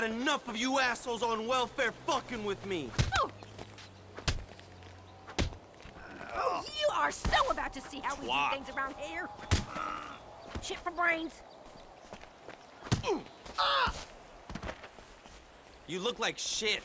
had enough of you assholes on welfare fucking with me. Oh. Oh, you are so about to see how we Twat. do things around here. Shit for brains. You look like shit.